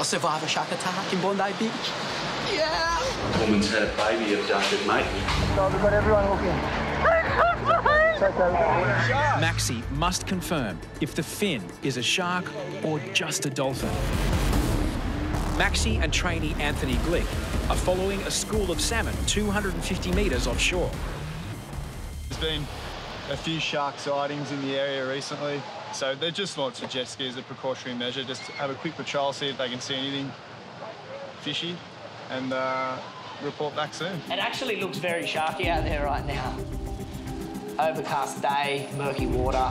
I'll survive a shark attack in Bondi Beach. Yeah! Woman's had a baby abducted, mate. So we've got everyone looking. Maxi must confirm if the fin is a shark or just a dolphin. Maxi and trainee Anthony Glick are following a school of salmon 250 metres offshore. There's been a few shark sightings in the area recently, so they're just launched a jet ski as a precautionary measure, just to have a quick patrol, see if they can see anything fishy, and uh, report back soon. It actually looks very sharky out there right now. Overcast day, murky water.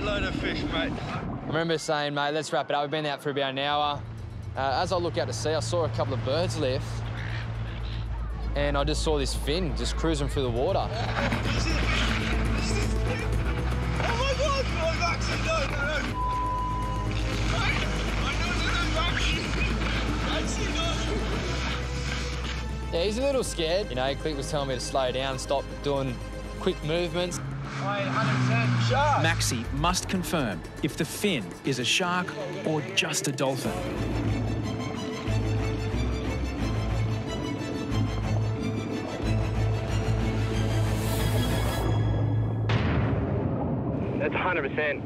Load of fish, mate. I remember saying, mate, let's wrap it up. We've been out for about an hour. Uh, as I look out to sea, I saw a couple of birds lift, and I just saw this fin just cruising through the water. Yeah, he's a little scared. You know, Glick was telling me to slow down, stop doing quick movements. Maxi must confirm if the fin is a shark or just a dolphin. 100%.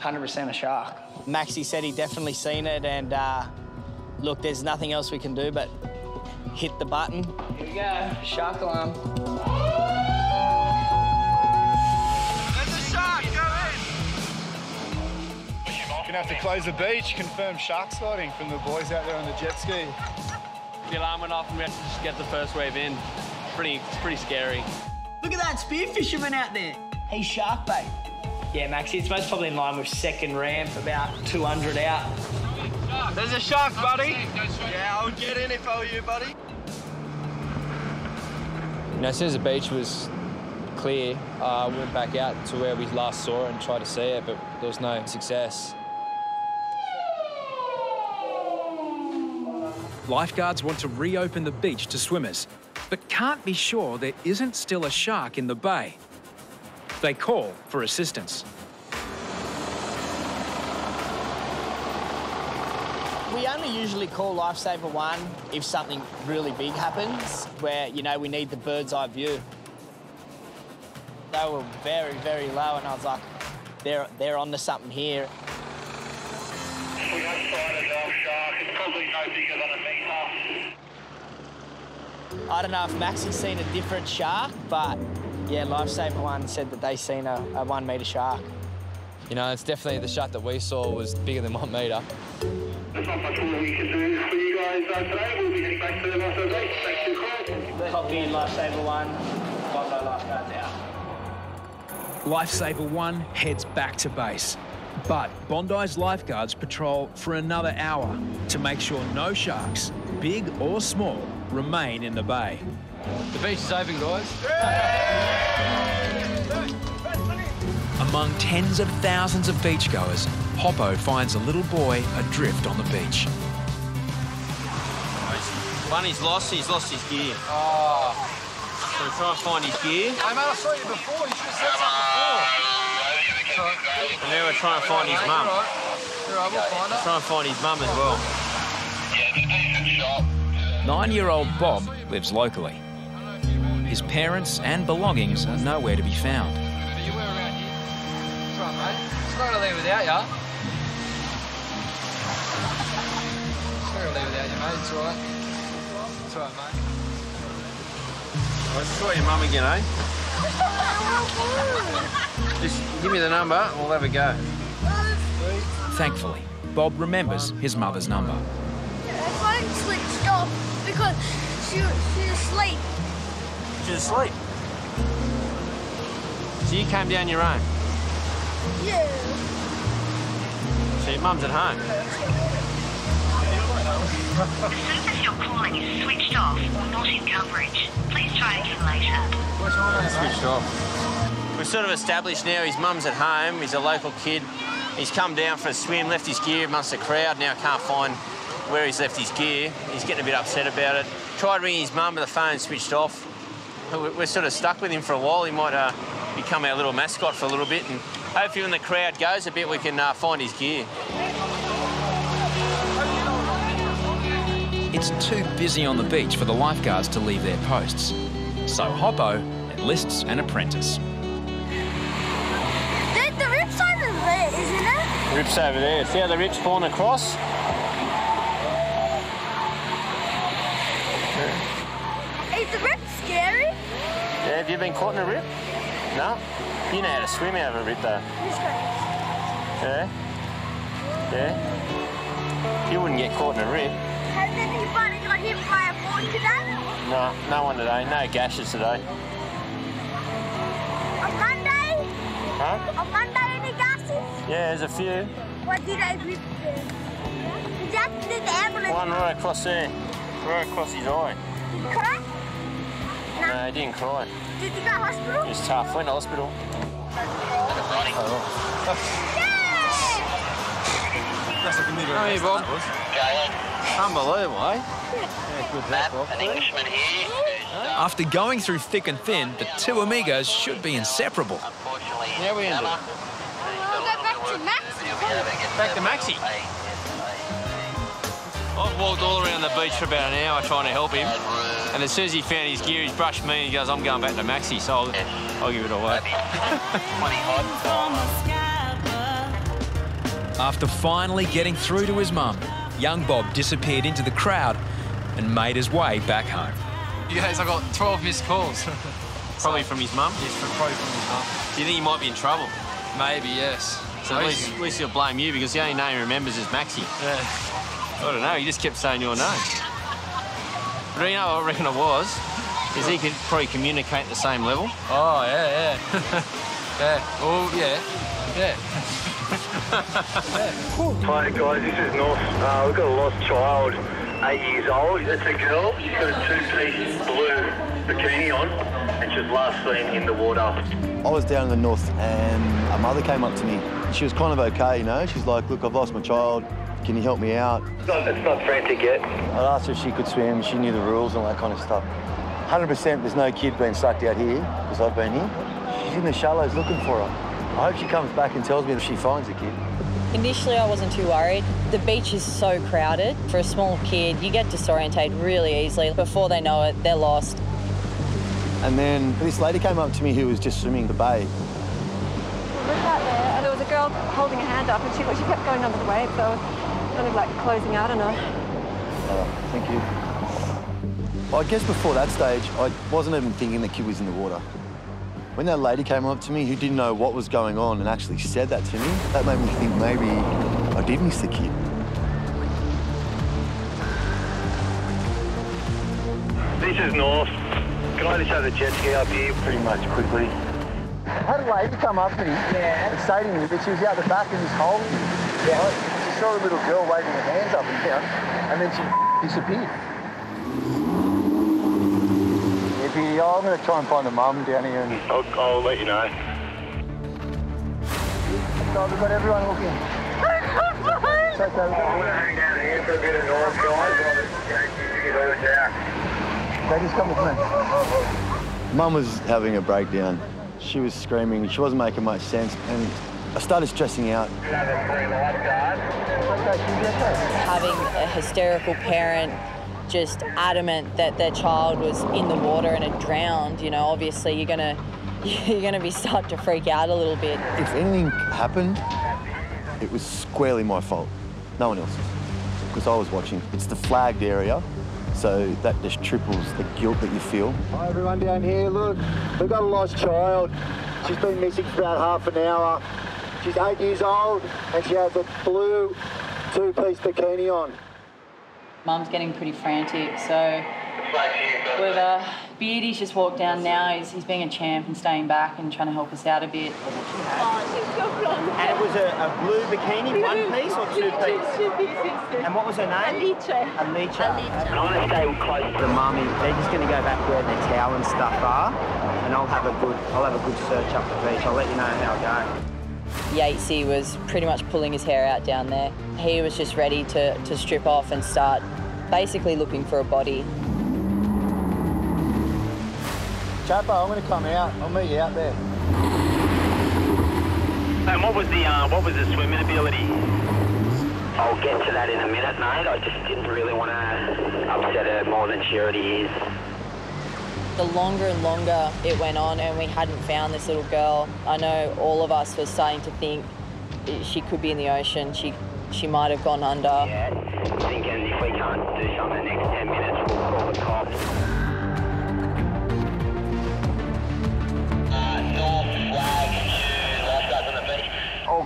100% a shark. Maxie said he definitely seen it, and uh, look, there's nothing else we can do but hit the button. Here we go, shark alarm. There's a shark, go in! Gonna have to close the beach, confirm shark sighting from the boys out there on the jet ski. The alarm went off and we had to just get the first wave in. Pretty, it's pretty scary. Look at that spear fisherman out there. He's shark bait. Yeah, Maxie, it's most probably in line with second ramp, about 200 out. There's a shark, buddy. Yeah, I'll get in if I were you, buddy. You know, as soon as the beach was clear, uh, I went back out to where we last saw it and tried to see it, but there was no success. Lifeguards want to reopen the beach to swimmers, but can't be sure there isn't still a shark in the bay. They call for assistance. We only usually call Lifesaver 1 if something really big happens, where, you know, we need the bird's eye view. They were very, very low, and I was like, they're, they're onto something here. We have spotted a shark. It's probably no bigger than a metre. I don't know if Maxie's seen a different shark, but yeah, Lifesaver 1 said that they seen a, a one metre shark. You know, it's definitely the shark that we saw was bigger than one metre. There's not much more we can do for you guys uh, today. We'll be heading back to the Muscle Beach. Thanks for your call. Copy Lifesaver 1, Bondi Lifeguards out. Lifesaver 1 heads back to base. But Bondi's lifeguards patrol for another hour to make sure no sharks, big or small, remain in the bay. The beach is open, guys. Among tens of thousands of beachgoers, Hoppo finds a little boy adrift on the beach. Bunny's lost, he's lost his gear. Oh. So we're trying to find his gear. Hey, mate, I saw you before. You should have said something before. And now we're trying to find his mum. All right, we'll find her. Trying to find his mum as well. Yeah, it's a decent. Nine-year-old Bob lives locally. His parents and belongings are nowhere to be found. But you were around here. It's all right, mate. It's not gonna leave without you. It's not gonna leave without you, mate. It's all right. It's all right, mate. Let's try your mum again, eh? Just give me the number and we'll have a go. Thankfully, Bob remembers his mother's number. Her phone switched off because she, she's asleep. She's asleep. So you came down your own. Yeah. So your mum's at home. The service you're calling is switched off or not in coverage. Please try again later. Switched off. We've sort of established now his mum's at home. He's a local kid. He's come down for a swim, left his gear amongst the crowd. Now can't find where he's left his gear. He's getting a bit upset about it. Tried ringing his mum, but the phone's switched off. We're we're sort of stuck with him for a while. He might, uh, become our little mascot for a little bit, and hopefully when the crowd goes a bit, we can uh, find his gear. It's too busy on the beach for the lifeguards to leave their posts. So Hoppo enlists an apprentice. The, the rip's over there, isn't it? Rip's over there. See how the rip's falling across? Is the rip scary? Yeah, have you been caught in a rip? No? You know how to swim out of a rip though. Yeah? Yeah? You wouldn't get caught in a rip. Has anybody got hit by a board today? No, no one today. No gashes today. On Monday? Huh? On Monday, any gases? Yeah, there's a few. What did I rip there? Just did the ambulance. One right across there. Right across his eye. Cry? No, he didn't cry. Did you go to hospital? He was tough. Went to hospital. How are you, Bob? Unbelievable, eh? Yeah, good that, Bob. An Englishman here. After going through thick and thin, the two amigos should be inseparable. How we ended? We'll go back to Max. Back to Maxi. I've walked all around the beach for about an hour trying to help him. And as soon as he found his gear, he's brushed me and he goes, I'm going back to Maxi, so I'll, I'll give it away. After finally getting through to his mum, young Bob disappeared into the crowd and made his way back home. Yes, I got 12 missed calls. Probably from his mum. Yes, probably from his mum. Do you think he might be in trouble? Maybe, yes. So at least, at least he'll blame you because the only name he remembers is Maxi. Yeah. I don't know, he just kept saying your name. But you know what I reckon it was? Is he could probably communicate the same level. Oh, yeah, yeah. yeah. Oh, yeah. Yeah. Hi guys, this is North. Uh, we've got a lost child, eight years old. It's a girl. She's got a two-piece blue bikini on, and she was last seen in the water. I was down in the north and a mother came up to me. She was kind of okay, you know. She's like, look, I've lost my child. Can you help me out? It's not, it's not frantic yet. I asked her if she could swim. She knew the rules and all that kind of stuff. 100% there's no kid being sucked out here because I've been here. She's in the shallows looking for her. I hope she comes back and tells me if she finds the kid. Initially, I wasn't too worried. The beach is so crowded. For a small kid, you get disorientated really easily. Before they know it, they're lost. And then this lady came up to me who was just swimming the bay. look out there, and there was a girl holding a hand up, and she, she kept going under the wave, so I was kind of like closing out on her. Uh, thank you. Well, I guess before that stage, I wasn't even thinking the kid was in the water. When that lady came up to me who didn't know what was going on and actually said that to me, that made me think maybe I did miss the kid. This is North. Can I just have the jet ski up here pretty much quickly? I had a lady come up to me and say to me that she was out the back in this hole. Yeah. She saw a little girl waving her hands up and down, and then she disappeared. If you, I'm going to try and find the mum down here. And... I'll, I'll let you know. So we've got everyone looking. It's okay. I'm going to hang down here for a bit of noise, guys. while the get over down. They just come with me. Mum was having a breakdown. She was screaming. She wasn't making much sense, and I started stressing out. Having a hysterical parent just adamant that their child was in the water and had drowned, you know, obviously you're gonna you're gonna be start to freak out a little bit. If anything happened, it was squarely my fault. No one else's. Because I was watching. It's the flagged area, so that just triples the guilt that you feel. Hi everyone down here, look, we've got a lost child. She's been missing for about half an hour. She's eight years old and she has a blue two-piece bikini on. Mum's getting pretty frantic, so with uh, Beardy's just walked down now. He's, he's being a champ and staying back and trying to help us out a bit. And it was a, a blue bikini, one piece or two piece? Pieces. And what was her name? Alicia. Alicia. Alicia. I'm going to stay close to the mummy. They're just going to go back where their towel and stuff are, and I'll have a good, I'll have a good search up the beach. I'll let you know how it goes. Yatesy was pretty much pulling his hair out down there. He was just ready to, to strip off and start basically looking for a body. Chapo, I'm going to come out. I'll meet you out there. And what was the uh, what was the swimming ability? I'll get to that in a minute, mate. I just didn't really want to upset her more than she already is. The longer and longer it went on and we hadn't found this little girl, I know all of us were starting to think she could be in the ocean. She she might have gone under. Yeah, thinking if we can't do something in the next 10 minutes, we'll call the cops. Uh, all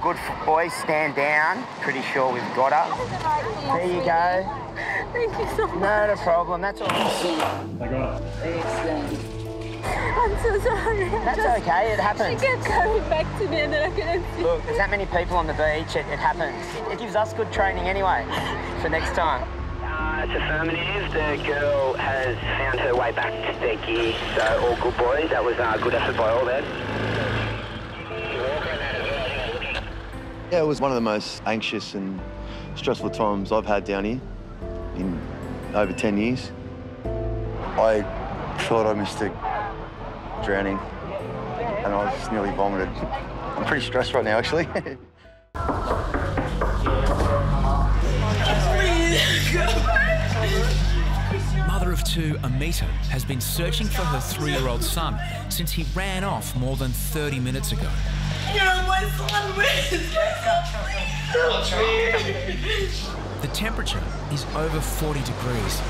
good, for boys. Stand down. Pretty sure we've got her. There you go. Thank you so much. Not a problem. That's all. I got it. Excellent. I'm so sorry. That's okay, it happens. She kept coming back to me and then I couldn't see. Look, there's that many people on the beach. It, it happens. It gives us good training anyway for next time. Uh, it's affirmative. The girl has found her way back to their gear, so all good boys. That was a uh, good effort by all them. Yeah, it was one of the most anxious and stressful times I've had down here in over 10 years. I thought I missed a drowning and I just nearly vomited. I'm pretty stressed right now, actually. Mother of two, Amita, has been searching for her three-year-old son since he ran off more than 30 minutes ago. My son, The temperature is over 40 degrees,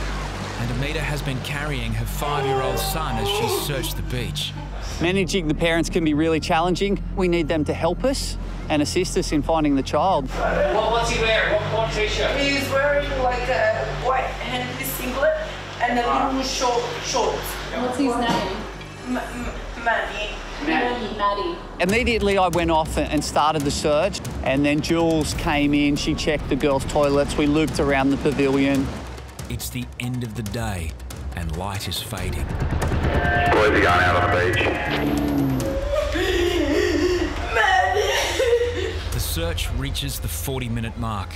and Amita has been carrying her five-year-old son as she searched the beach. Managing the parents can be really challenging. We need them to help us and assist us in finding the child. What, what's he wearing? What, what t-shirt? He's wearing like a white handy singlet and a little short shorts. What's his name? M- M- Maddie. Maddie. Maddie. Immediately, I went off and started the search, and then Jules came in. She checked the girls' toilets. We looped around the pavilion. It's the end of the day, and light is fading. Boys are going out on the beach. Maddie. The search reaches the 40-minute mark,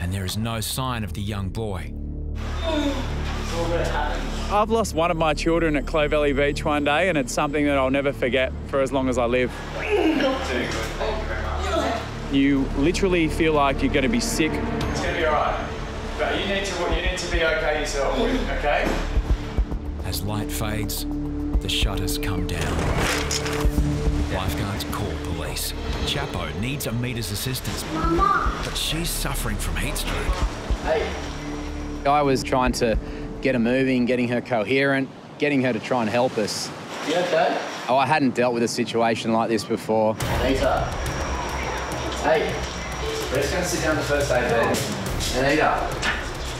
and there is no sign of the young boy. I've lost one of my children at Clovelly Beach one day, and it's something that I'll never forget for as long as I live. You literally feel like you're going to be sick. It's gonna be all right. But you need to you need to be okay yourself. Okay. As light fades, the shutters come down. Lifeguards call police. Chapo needs Amita's assistance, Mama. but she's suffering from heat stroke. Hey. I was trying to get her moving, getting her coherent, getting her to try and help us. You okay? Oh, I hadn't dealt with a situation like this before. Anita. Hey. We're just going to sit down the first aid bed. Anita.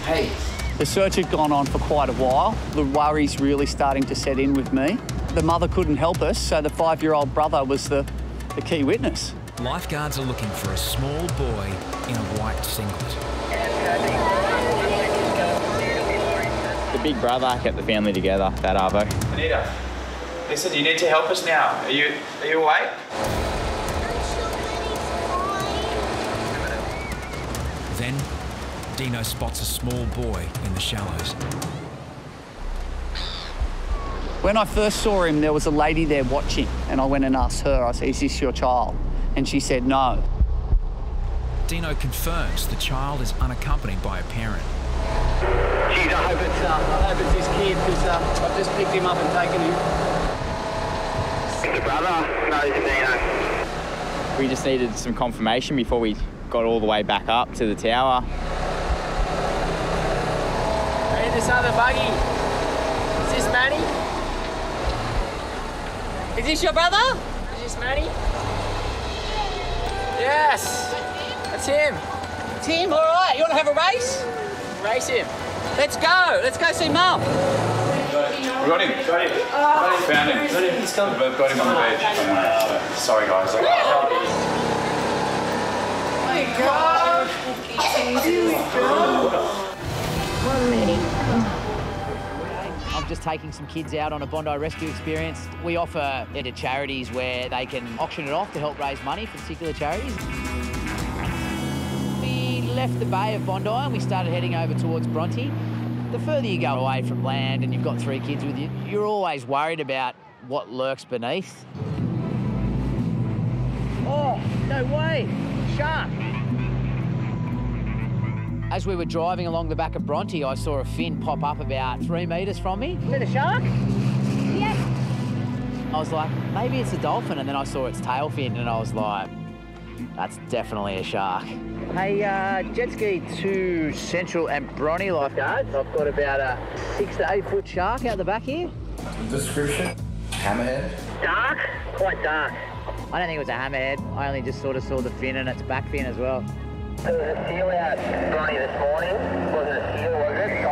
Hey. The search had gone on for quite a while. The worries really starting to set in with me. The mother couldn't help us, so the five-year-old brother was the, the key witness. Lifeguards are looking for a small boy in a white singlet. The big brother kept the family together, that Arvo. Anita, listen, you need to help us now. Are you are you awake? Then, Dino spots a small boy in the shallows. When I first saw him, there was a lady there watching, and I went and asked her, I said, is this your child? And she said, no. Dino confirms the child is unaccompanied by a parent. Geez, I hope it's, uh, I hope it's his kid because uh, I've just picked him up and taken him. The brother? No, it's Dino. We just needed some confirmation before we got all the way back up to the tower. Hey, this other buggy. Is this Maddie? Is this your brother? Is this Maddie? Yes, that's him. It's him, all right. You want to have a race? Race him. Let's go. Let's go see Mum. We got him. Got him. Got him. Found him. Got him. He's coming. We've got him on the beach. Sorry, guys. Oh my god. Here we go. One minute. I'm just taking some kids out on a Bondi rescue experience. We offer it to charities where they can auction it off to help raise money for particular charities. We left the bay of Bondi and we started heading over towards Bronte. The further you go away from land and you've got three kids with you, you're always worried about what lurks beneath. Oh, no way. Shark. As we were driving along the back of Bronte, I saw a fin pop up about three metres from me. Is it a shark? Yes. I was like, maybe it's a dolphin, and then I saw its tail fin, and I was like, that's definitely a shark. Hey, uh, jet ski to Central and Bronte lifeguards. I've got about a six to eight foot shark out the back here. Description? Hammerhead? Dark? Quite dark. I don't think it was a hammerhead. I only just sort of saw the fin and its back fin as well. There was a seal out Bronte this morning. Wasn't a seal, was it?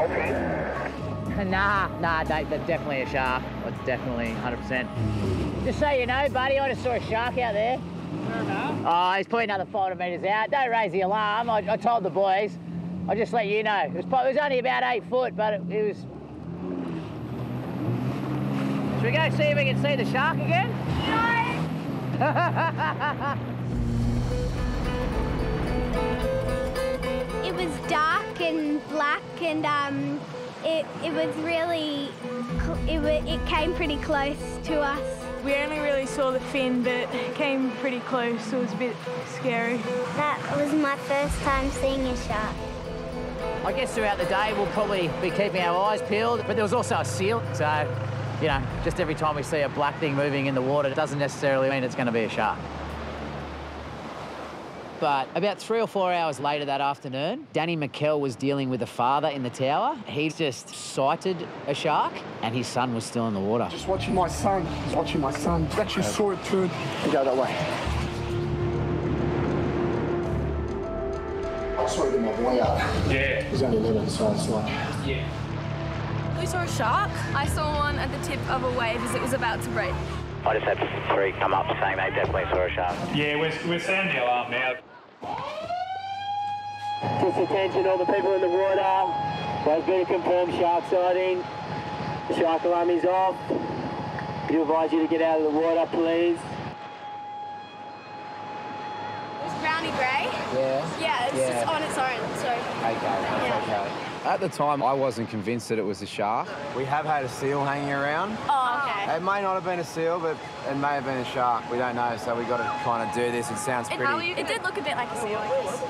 Dolphin? Nah, nah, they, they're definitely a shark. It's definitely 100%. Just so you know, buddy, I just saw a shark out there. Oh, he's probably another 500 metres out. Don't raise the alarm. I, I told the boys. I'll just let you know. It was, probably, it was only about eight foot, but it, it was... Should we go see if we can see the shark again? It was dark and black, and um, it it was really it it came pretty close to us. We only really saw the fin, but it came pretty close. So it was a bit scary. That was my first time seeing a shark. I guess throughout the day we'll probably be keeping our eyes peeled, but there was also a seal, so, you know, just every time we see a black thing moving in the water, it doesn't necessarily mean it's going to be a shark. But about three or four hours later that afternoon, Danny McKell was dealing with a father in the tower. He just sighted a shark, and his son was still in the water. Just watching my son. He's watching my son. He actually saw it turn and go that way. I saw it in my boy out. Yeah. He's only 11, so it's like. Yeah. We saw a shark. I saw one at the tip of a wave as it was about to break. I just had three come up saying they definitely saw a shark. Yeah, we're, we're sounding the alarm now. Just attention, all the people in the water. There's been a confirmed shark sighting. The shark alarm is off. We do advise you to get out of the water, please. It's brownie grey. Yeah. Yeah, it's Yeah. just on its own. So. Okay, that's okay. At the time, I wasn't convinced that it was a shark. We have had a seal hanging around. Oh, okay. It may not have been a seal, but it may have been a shark. We don't know, so we've got to kind of do this. It sounds And pretty. how you, it did look a bit like a seal, I guess.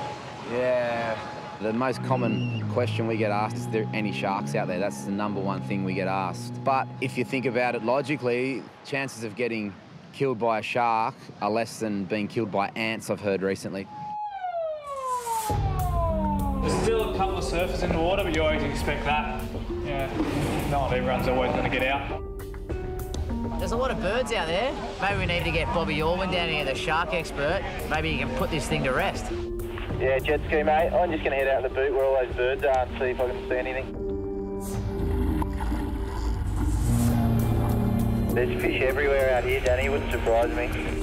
Yeah. The most common question we get asked is there any sharks out there? That's the number one thing we get asked. But if you think about it logically, chances of getting killed by a shark are less than being killed by ants, I've heard recently. There's still a couple of surfers in the water, but you always expect that. Yeah. Not everyone's always going to get out. There's a lot of birds out there. Maybe we need to get Bobby Orwin down here, the shark expert. Maybe he can put this thing to rest. Yeah, jet ski, mate. I'm just going to head out in the boot where all those birds are and see if I can see anything. There's fish everywhere out here, Danny. Wouldn't surprise me.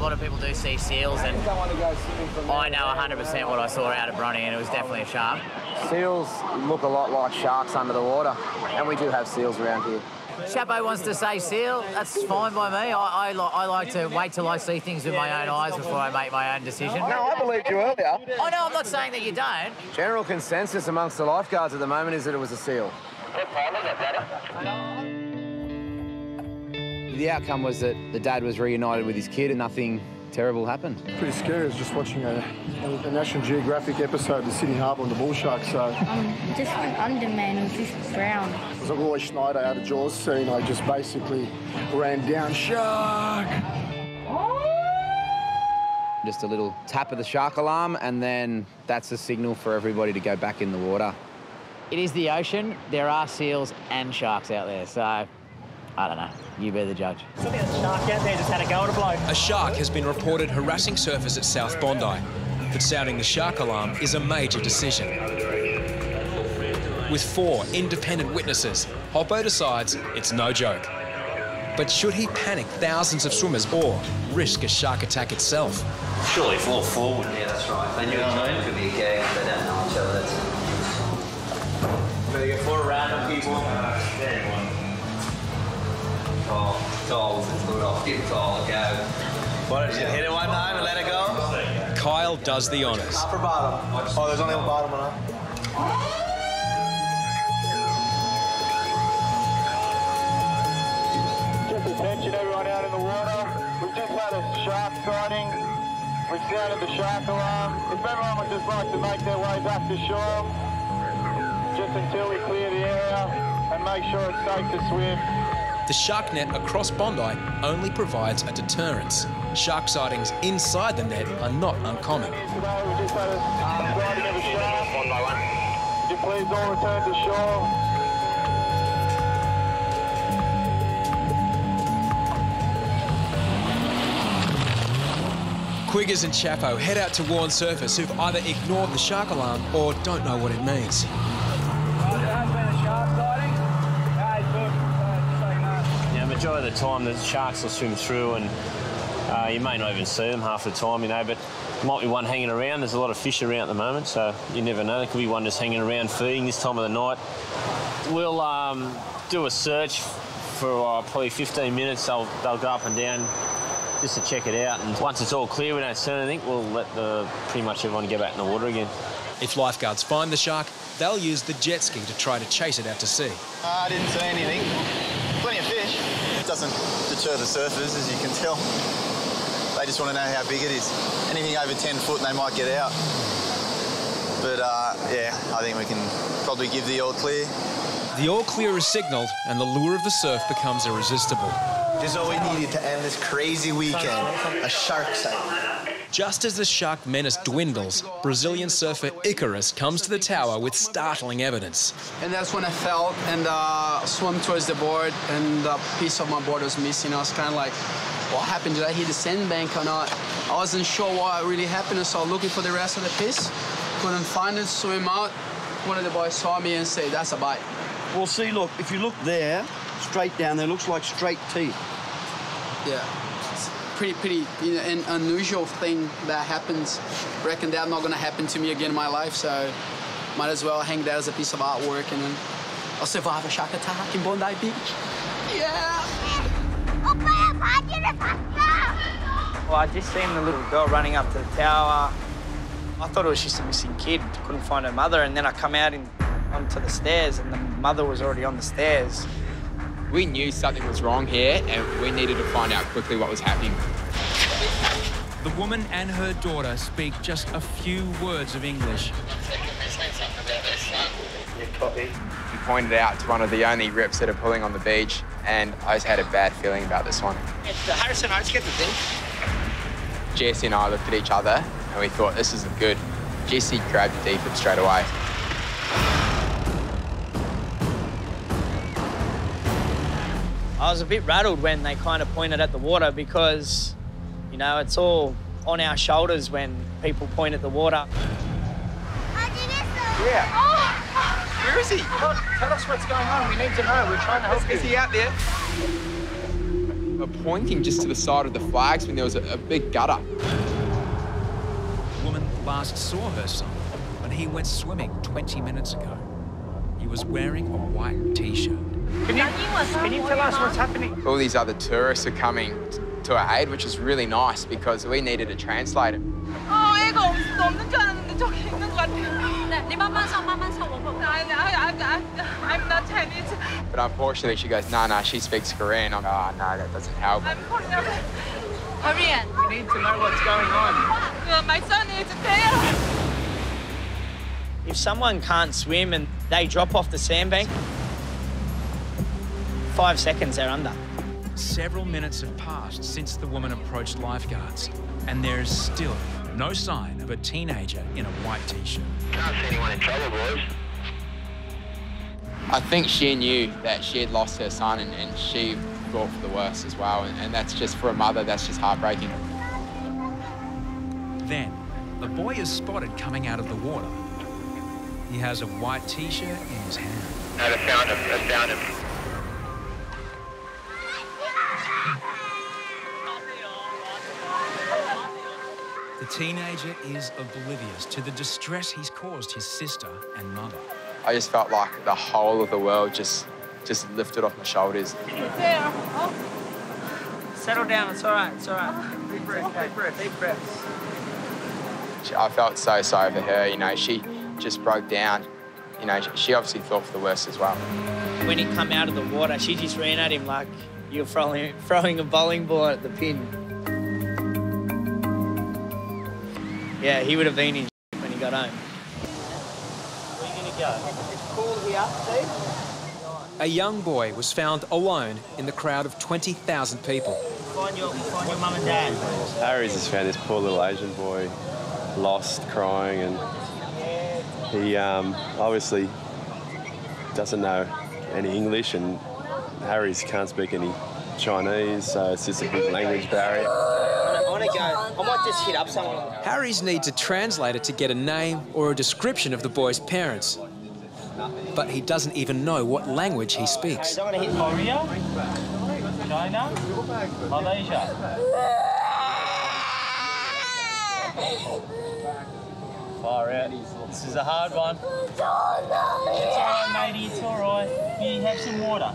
A lot of people do see seals, and I know 100% what I saw out at Bronte, and it was definitely a shark. Seals look a lot like sharks under the water, and we do have seals around here. Chapo wants to say seal. That's fine by me. I, I, li- I like to wait till I see things with my own eyes before I make my own decision. No, I believed you earlier. Oh, no, I'm not saying that you don't. General consensus amongst the lifeguards at the moment is that it was a seal. The outcome was that the dad was reunited with his kid and nothing terrible happened. Pretty scary. I was just watching a, a National Geographic episode of the Sydney Harbour and the bull shark. So I'm just went under, man. It was just brown. it was a Roy Schneider out of Jaws scene. I just basically ran down shark. Just a little tap of the shark alarm, and then that's a signal for everybody to go back in the water. It is the ocean. There are seals and sharks out there, so I don't know. You be the judge. Something a shark out there just had a go at a bloke. A shark has been reported harassing surfers at South Bondi, but sounding the shark alarm is a major decision. With four independent witnesses, Hoppo decides it's no joke. But should he panic thousands of swimmers or risk a shark attack itself? Surely fall forward. Yeah, that's right. They knew it could be a gag. They don't know each other. That's... Better get four random people. Kyle, it's good. I'll give Kyle go. What, did you hit it one time and let it go? Kyle does the honours. Upper bottom. Oh, there's only a bottom one, Just attention, everyone out in the water. We've just had a shark sighting We've sounded the shark alarm. If everyone would just like to make their way back to shore, just until we clear the area and make sure it's safe to swim. The shark net across Bondi only provides a deterrence. Shark sightings inside the net are not uncommon. Please? Quiggers and Chapo head out to warn surfers who've either ignored the shark alarm or don't know what it means. Yeah, majority of the time the sharks will swim through and uh, you may not even see them half the time, you know, but might be one hanging around. There's a lot of fish around at the moment, so you never know. There could be one just hanging around feeding this time of the night. We'll um, do a search for uh, probably 15 minutes. They'll, they'll go up and down just to check it out. And once it's all clear, we don't see anything, we'll let the, pretty much everyone get back in the water again. If lifeguards find the shark, they'll use the jet ski to try to chase it out to sea. Uh, I didn't see anything. Plenty of fish. It doesn't deter the surfers, as you can tell. They just want to know how big it is. Anything over 10 foot, they might get out. But uh, yeah, I think we can probably give the all clear. The all clear is signalled, and the lure of the surf becomes irresistible. This is all we needed to end this crazy weekend. A shark sighting. Just as the shark menace dwindles, Brazilian surfer Icarus comes to the tower with startling evidence. And that's when I fell and uh, swam towards the board, and a piece of my board was missing. I was kind of like, what happened? Did I hit the sandbank or not? I wasn't sure what really happened, so I was looking for the rest of the piece. Couldn't find it, swim out. One of the boys saw me and said, that's a bite. Well, see, look, if you look there, straight down there, looks like straight teeth. Yeah. It's pretty, pretty you know, an unusual thing that happens. Reckon that's not gonna happen to me again in my life, so might as well hang that as a piece of artwork and then I'll survive a shark attack in Bondi Beach. Yeah! Well, I just seen the little girl running up to the tower. I thought it was just a missing kid. Couldn't find her mother, and then I come out in, onto the stairs, and the mother was already on the stairs. We knew something was wrong here, and we needed to find out quickly what was happening. The woman and her daughter speak just a few words of English. He pointed out to one of the only rips that are pulling on the beach, and I just had a bad feeling about this one. The Harrison, I just get the thing. Jesse and I looked at each other, and we thought, this isn't good. Jesse grabbed Deepin straight away. I was a bit rattled when they kind of pointed at the water because, you know, it's all on our shoulders when people point at the water. Yeah. Oh. Where is he? Tell, tell us what's going on. We need to know. We're trying to help you. Is he out there? We're pointing just to the side of the flags when there was a, a big gutter. The woman last saw her son when he went swimming 20 minutes ago. He was wearing a white t-shirt. Can you, can you tell us what's happening? All these other tourists are coming to our aid, which is really nice because we needed a translator. Oh, I don't I'm not Chinese. But unfortunately, she goes, no, nah, no, nah, she speaks Korean. I'm, oh, no, that doesn't help. I'm Korean. Korean. We need to know what's going on. Uh, my son needs a tail. If someone can't swim and they drop off the sandbank, five seconds they're under. Several minutes have passed since the woman approached lifeguards, and there is still no sign of a teenager in a white t-shirt. Can't see anyone in trouble, boys. I think she knew that she had lost her son and, and she thought for the worst as well. And, and that's just, for a mother, that's just heartbreaking. Then, the boy is spotted coming out of the water. He has a white t-shirt in his hand. I found him. I found him. The teenager is oblivious to the distress he's caused his sister and mother. I just felt like the whole of the world just, just lifted off my shoulders. There. Oh, Settle down, it's all right, it's all right. Deep breath, deep breath, deep breaths. I felt so sorry for her. You know, she just broke down. You know, she- she obviously thought for the worst as well. When he come out of the water, she just ran at him like you're throwing, throwing a bowling ball at the pin. Yeah, he would have been in when he got home. Where are you going to go? It's cool here, see? A young boy was found alone in the crowd of 20,000 people. Find your, find your mum and dad. Harry's just found this poor little Asian boy lost, crying, and he um, obviously doesn't know any English, and Harry's can't speak any Chinese, so it's just a big language barrier. I want to go. I might just hit up someone. Harry's needs a translator to get a name or a description of the boy's parents. But he doesn't even know what language he speaks. Don't want to hit Korea, China, Malaysia. Far out. This is a hard one. It's alright, matey. It's alright. You have some water.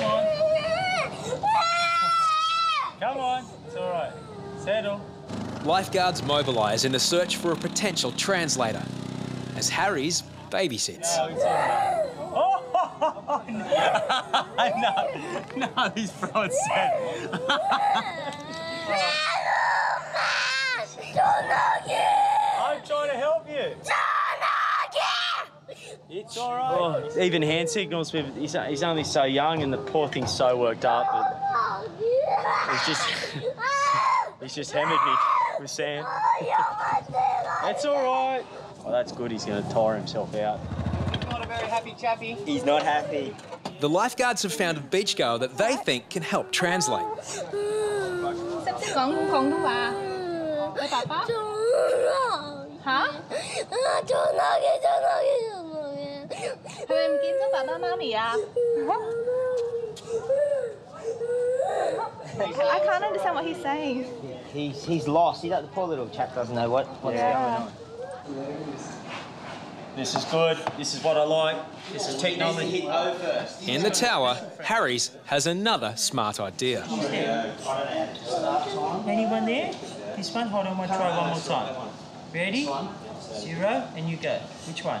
Come on. Come on. It's alright. Settle. Lifeguards mobilise in the search for a potential translator, as Harry's babysits. No, it's alright. Oh, no. No, he's throwing set. I'm trying to help you. It's all right. Oh, even hand signals with he's, he's only so young and the poor thing's so worked up. But he's just he's just hammered me with sand. That's all right. Oh, that's good. He's going to tire himself out. Not a very happy chappy. He's not happy. The lifeguards have found a beach girl that they think can help translate. Sắp Thôi em kiếm giúp papa mommy à? I can't understand what he's saying. He's, he's lost. He, don't- the poor little chap doesn't know what, what's Yeah. going on. This is good. This is what I like. This is technology. In the tower, Harry's has another smart idea. Anyone there? This one? Hold on, we'll try one more time. Ready? Zero, and you go. Which one?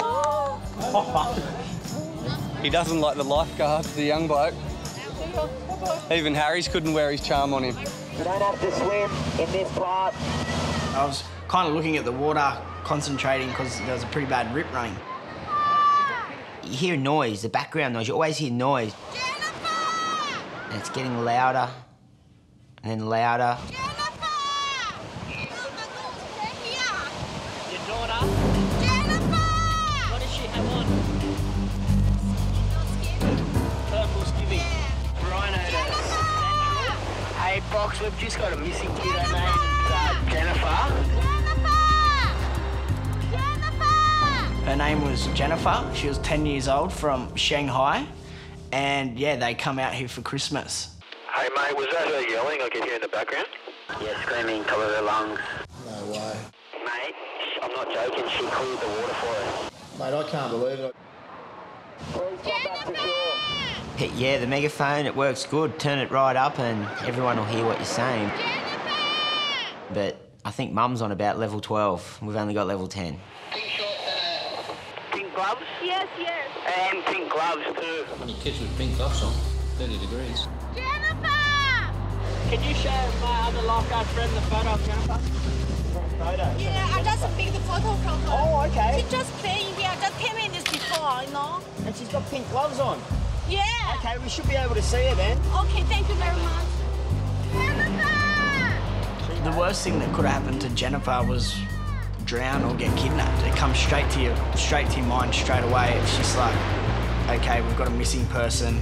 He doesn't like the lifeguard, the young bloke. Even Harry's couldn't wear his charm on him. You don't have to swim in this part. I was kind of looking at the water, concentrating because there was a pretty bad rip running. You hear noise, the background noise. You always hear noise. And it's getting louder, and then louder. Your Hey, Box, we've just got a missing kid. Her name's uh, Jennifer. Her name was Jennifer. She was 10 years old from Shanghai. And yeah, they come out here for Christmas. Hey, mate, was that her yelling I could hear in the background? Yeah, screaming, top of her lungs. No way. Mate, I'm not joking, she cleared the water for us. Mate, I can't believe it. Hit, yeah, the megaphone, it works good. Turn it right up and everyone will hear what you're saying. Jennifer! But I think mum's on about level 12. We've only got level 10. Pink gloves? Yes, yes. And pink gloves too. Any kids with pink gloves on? 30 degrees. Jennifer! Can you show my other lifeguard friend the photo of Jennifer? Photo. Yeah, I just picked the photo from her. Oh, okay. She just playing here. I just came in this before, you know. And she's got pink gloves on. Yeah. Okay, we should be able to see her then. Okay, thank you very much. Jennifer! The worst thing that could have happened to Jennifer was drown or get kidnapped. It comes straight to you, straight to your mind straight away. It's just like, okay, we've got a missing person.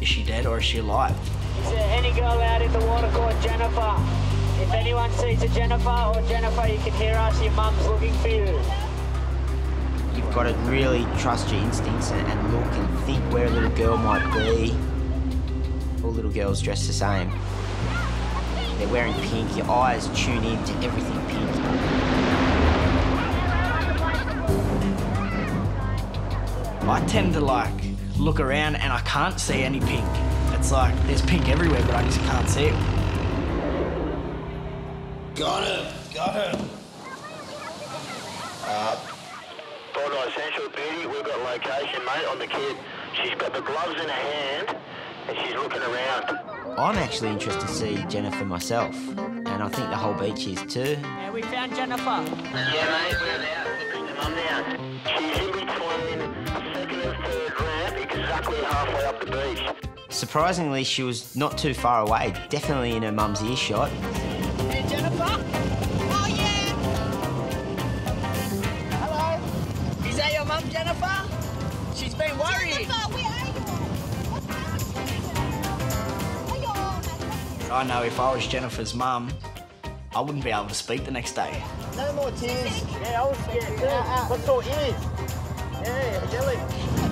Is she dead or is she alive? Is there any girl out in the water called Jennifer? If anyone sees a Jennifer or Jennifer, you can hear us. Your mum's looking for you. You've got to really trust your instincts and, and look and think where a little girl might be. All little girls dress the same. They're wearing pink. Your eyes tune in to everything pink. I tend to like look around and I can't see any pink. It's like there's pink everywhere, but I just can't see it. Got him. Got him. Uh, Bondi Central Beauty, we've got location, mate, on the kid. She's got the gloves in her hand and she's looking around. I'm actually interested to see Jennifer myself, and I think the whole beach is too. Yeah, we found Jennifer. Yeah, mate, we're out. Bring the mum down. She's in between second and third ramp, exactly halfway up the beach. Surprisingly, she was not too far away, definitely in her mum's earshot. I know if I was Jennifer's mum, I wouldn't be able to speak the next day. No more tears. Yeah, I was scared too. What's all ears? Yeah, jelly.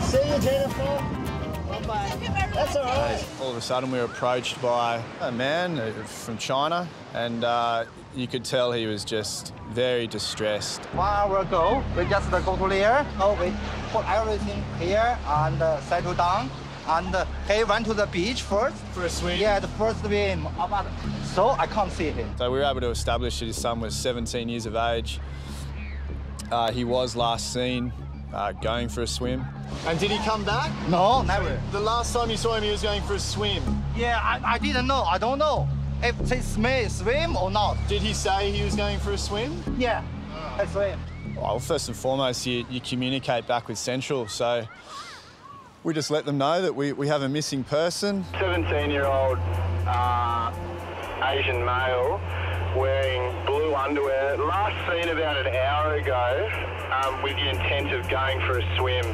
See you, Jennifer. Bye-bye. That's all right. All of a sudden, we were approached by a man uh, from China, and uh, you could tell he was just very distressed. One hour ago, we just go to there. Oh, we put everything here and uh, settle down. And uh, he went to the beach first. For a swim? Yeah, the first swim. So I can't see him. So we were able to establish that his son was 17 years of age. Uh, he was last seen uh, going for a swim. And did he come back? No, never. The last time you saw him, he was going for a swim. Yeah, I, I didn't know. I don't know if he may swim or not. Did he say he was going for a swim? Yeah, I swim. Well, first and foremost, you, you communicate back with Central. So we just let them know that we, we have a missing person. 17 year old uh, Asian male wearing blue underwear. Last seen about an hour ago um, with the intent of going for a swim.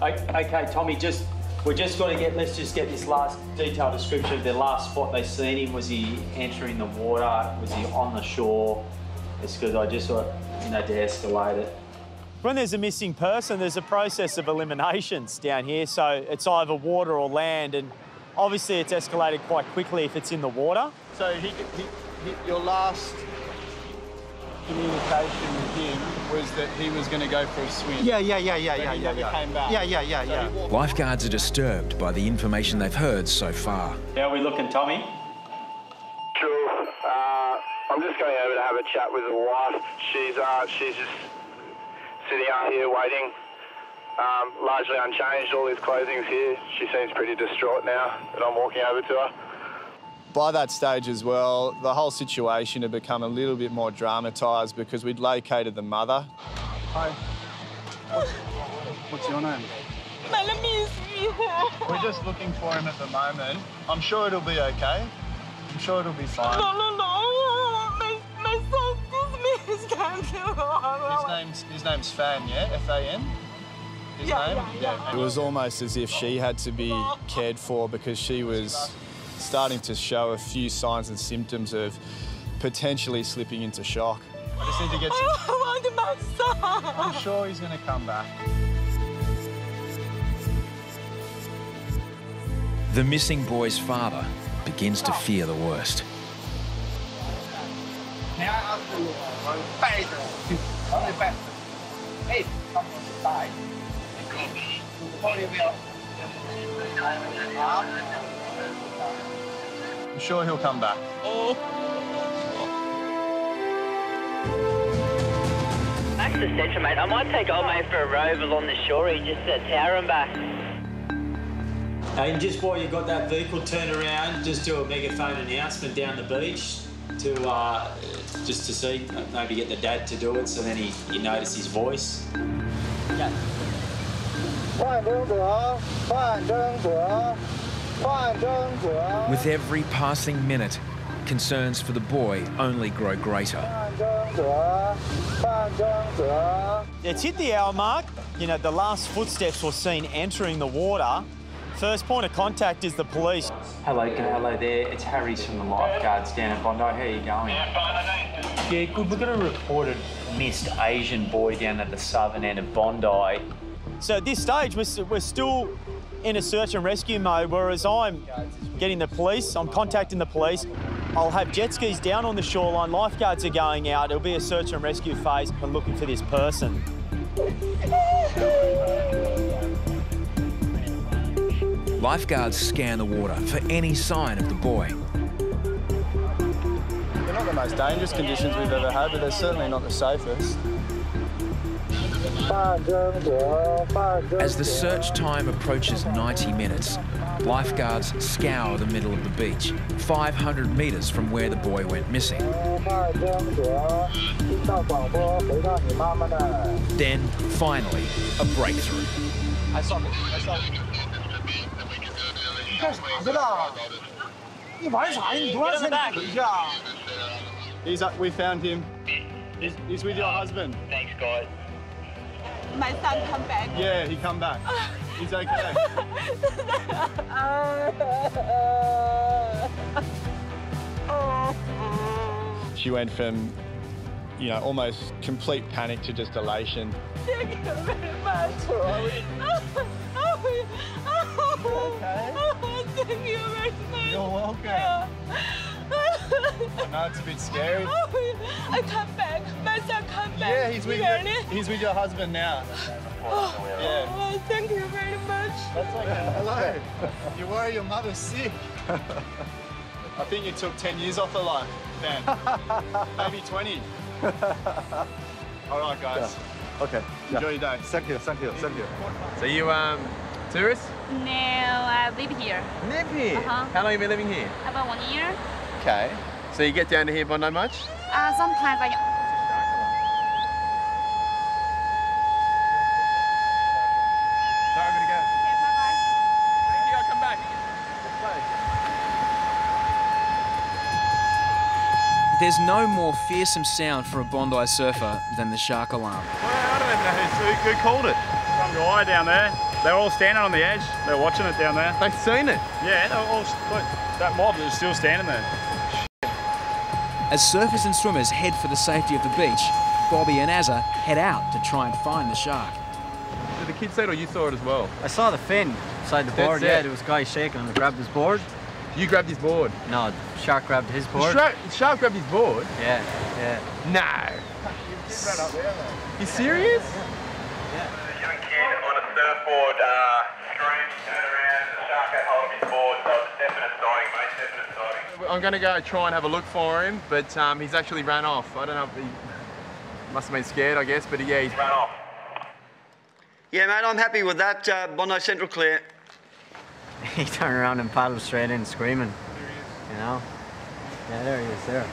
Okay, Tommy, just we're just going to get. Let's just get this last detailed description of the last spot they seen him. Was he entering the water? Was he on the shore? It's because I just thought, you know, to escalate it. When there's a missing person, there's a process of eliminations down here. So it's either water or land, and obviously it's escalated quite quickly if it's in the water. So he, he, he, your last communication with him was that he was going to go for a swim. Yeah, yeah, yeah, yeah, yeah, yeah, yeah. came back. Yeah, yeah, yeah, So yeah. Lifeguards are disturbed by the information they've heard so far. How are we looking, Tommy? True. Uh, I'm just going over to have a chat with the wife. She's uh, she's just sitting out here waiting, um, largely unchanged. All his clothing's here. She seems pretty distraught now that I'm walking over to her. By that stage as well, the whole situation had become a little bit more dramatised because we'd located the mother. Hi. What's your name? My name is Miho. We're just looking for him at the moment. I'm sure it'll be okay. I'm sure it'll be fine. No, no, no. My, my son just missed His name's his name's Fan, yeah? F A N. His Yeah, name? yeah, yeah. It was almost as if she had to be cared for because she was starting to show a few signs and symptoms of potentially slipping into shock. I just need to get some. I want my son. I'm sure he's going to come back. The missing boy's father begins to fear the worst. May I ask you one favor? Only favor. If someone died, the body will. I'm sure he'll come back. Back to the centre, mate. I might take old mate for a rove along the shore, just to tower him back. And just while you've got that vehicle turned around, just do a megaphone announcement down the beach to uh, just to see, maybe get the dad to do it so then he, he noticed his voice. Yeah. With every passing minute, concerns for the boy only grow greater. It's hit the hour mark. You know, the last footsteps were seen entering the water First point of contact is the police. Hello, hello there. It's Harries from the lifeguards down at Bondi. How are you going? Yeah, good. We've got a reported missed Asian boy down at the southern end of Bondi. So at this stage, we're, we're still in a search and rescue mode, whereas I'm getting the police, I'm contacting the police. I'll have jet skis down on the shoreline, lifeguards are going out, it'll be a search and rescue phase and looking for this person. Lifeguards scan the water for any sign of the boy. They're not the most dangerous conditions we've ever had, but they're certainly not the safest. As the search time approaches 90 minutes, lifeguards scour the middle of the beach, 500 metres from where the boy went missing. Then, finally, a breakthrough. I saw it. I saw it. 干啥去了？你玩啥呀？你多少钱回去啊？ He's up, we found him. He's, he's with your husband. Thanks, guys. My son come back. Yeah, he come back. He's okay. She went from, you know, almost complete panic to just elation. Thank you very much. Thank you very much. You're welcome. I know it's a bit scary. I come back. My son come back. Yeah, he's with your, he's with your husband now. Yeah. Oh, thank you very much. That's okay. Hello. You worry your mother's sick. I think you took 10 years off her life, Ben. Maybe 20. All right, guys. Okay. Enjoy your day. Thank you, thank you, thank you. So you um tourist? No, I live here. Live here? Uh-huh. How long have you been living here? About one year. Okay. So you get down to here by Bondi much? Uh, sometimes I. Sorry, I'm gonna go. Thank you, I'll come back. There's no more fearsome sound for a Bondi surfer than the shark alarm. I don't even know who, who called it. Some guy down there. They're all standing on the edge. They're watching it down there. They've seen it? Yeah, they're all, look, that mob is still standing there. As surfers and swimmers head for the safety of the beach, Bobby and Azza head out to try and find the shark. Did the kids see it or you saw it as well? I saw the fin beside the That's board. it. Yeah, there was a guy shaking and I grabbed his board. You grabbed his board? No, the shark grabbed his The board. shark, the shark grabbed his board? Yeah, yeah. No. You serious? On a surfboard, uh, screamed, turned around, the shark had hold of his board, so it's definite sighting, mate, definite sighting. I'm going to go try and have a look for him, but um, he's actually ran off. I don't know if he must have been scared, I guess, but yeah, he's ran off. Yeah, mate, I'm happy with that. Uh, Bondi Central clear. he turned around and paddled straight in screaming. You know? Yeah, there he is, there.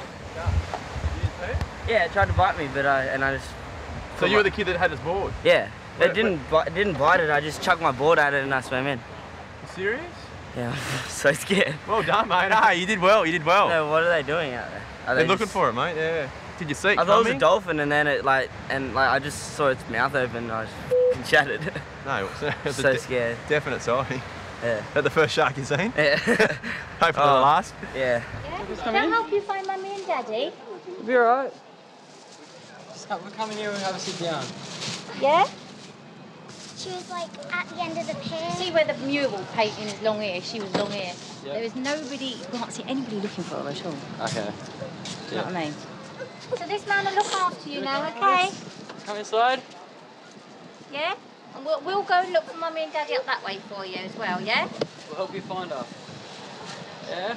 Yeah, it tried to bite me, but I and I just. So you were the kid that had his board? Yeah, Wait, it didn't bite, it didn't bite it. I just chucked my board at it and I swam in. You serious? Yeah, I'm so scared. Well done, mate. Ah, you did well. You did well. No, what are they doing out there? Are They're they looking just- for it, mate. Yeah. Did you see it I thought it was a dolphin, and then it like and like I just saw its mouth open. and I just f***ing shattered. No, it was so a de- scared. Definite sighting. Yeah. That the first shark you've seen? Yeah. Hopefully the Oh. last. Yeah. Can I help you find mummy and daddy? Be alright. We're coming here and have a sit down. Yeah? She was like at the end of the pier. See where the mural painting is long hair? She was long hair. Yeah. There is nobody, you can't see anybody looking for her at all. Okay. Do you know what I mean? So this man will look after you now, okay? Come inside. Yeah? And we'll, we'll go and look for mummy and daddy up that way for you as well, yeah? We'll help you find her. Yeah?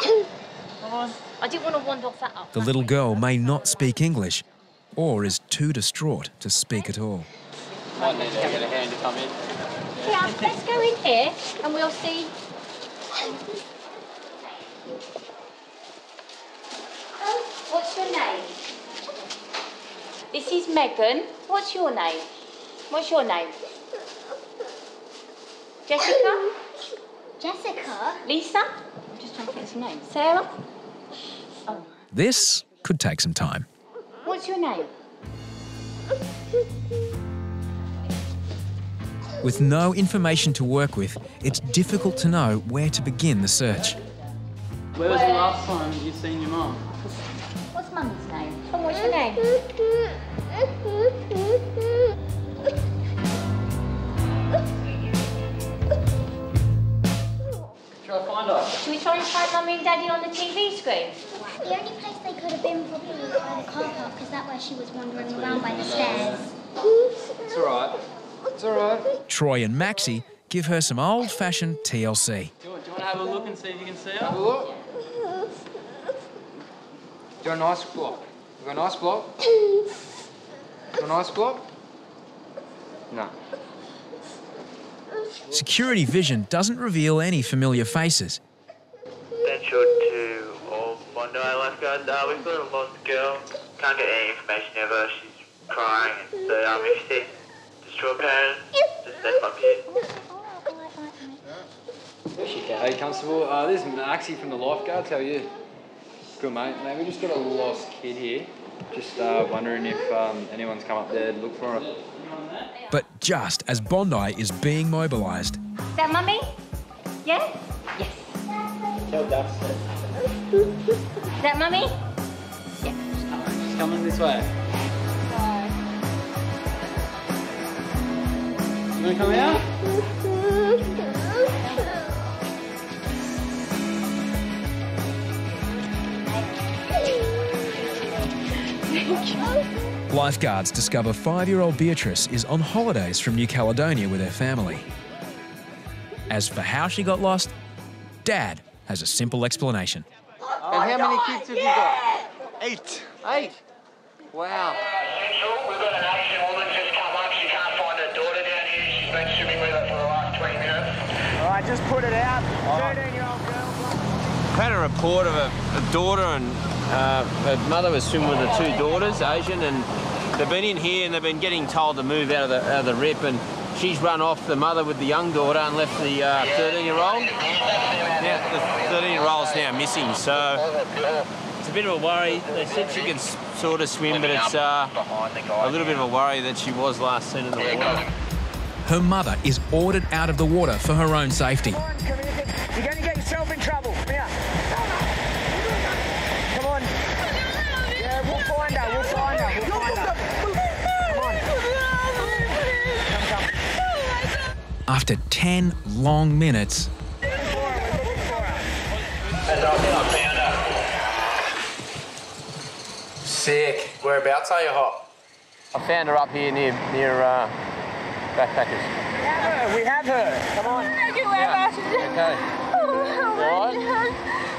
Come on. I didn't want to wander off that up. The little girl may not speak English or is too distraught to speak at all. Might need to get a hand to come in. Yeah, let's go in here and we'll see. Um, what's your name? This is Megan. What's your name? What's your name? Jessica? Jessica? Lisa? I'm just trying to get some names. Sarah? This could take some time. What's your name? With no information to work with, it's difficult to know where to begin the search. Where was the last time you seen your mum? What's mummy's name? And what's your name? Try to find her. Should we try and find mummy and daddy on the TV screen? The only place they could have been probably was by the car park because that's where she was wandering around by the stairs. It's all right. It's all right. Troy and Maxie give her some old fashioned TLC. Do you, want, do you want to have a look and see if you can see her? Have a look. Do a nice block. You got a nice block? Got a nice block? No. Security vision doesn't reveal any familiar faces. Central to all Bondi lifeguards. Uh, we've got a lost girl. Can't get any information of her. She's crying. So um, if you see distraught parents, just send them up here. Hey, Constable. Uh, this is Maxie from the lifeguards. How are you? Good, mate. Mate, we just got a lost kid here. Just uh, wondering if um, anyone's come up there to look for her. But just as Bondi is being mobilised, Is that mummy? Yeah? Yes. Tell Dad Is that mummy? Yeah. She's coming this way. You want to come out? lifeguards discover five year old Beatrice is on holidays from New Caledonia with her family. As for how she got lost, Dad has a simple explanation. And how many kids have you got? Eight. Eight. Wow. Just put it out. 13-year-old girl. had a report of a, a daughter and uh, her mother was swimming with the two daughters, Asian, and they've been in here and they've been getting told to move out of the, out of the rip and she's run off the mother with the young daughter and left the 13-year-old. now, the 13-year-old's now missing, so it's a bit of a worry. They said she could sort of swim, but it's uh, a little bit of a worry that she was last seen in the water. Her mother is ordered out of the water for her own safety. You're going to get yourself in trouble. Come here. Come on. Yeah, we'll find her. We'll find her. We'll find her. Come on. After 10 long minutes, Sick. Whereabouts are you, Hop? I found her up here near near uh, Backpackers. We have her. We have her. Come on. Thank you very much. Okay. Oh, oh alright?